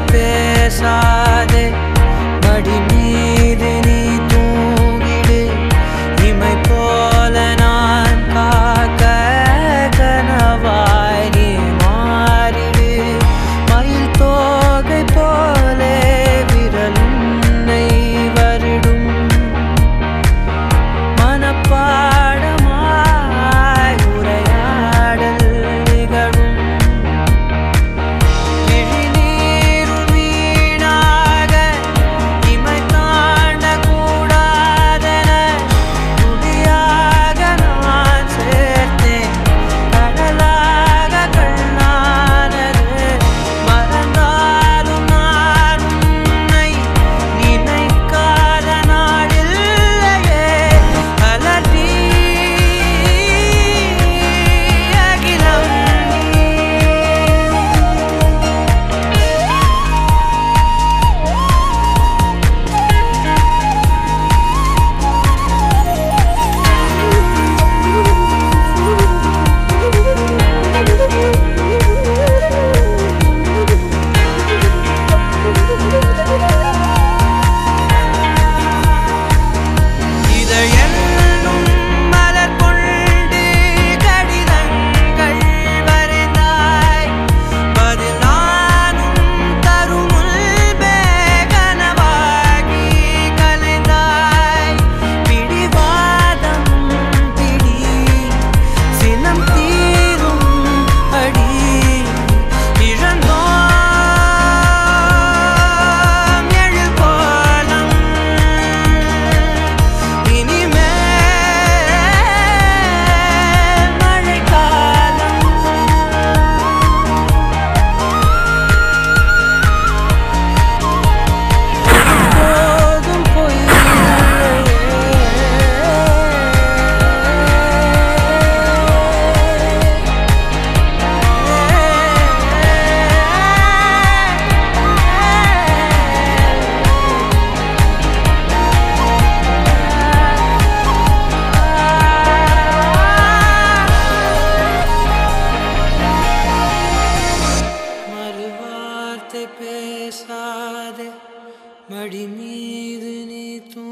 te. பேசாத மடிமீது நீ தூ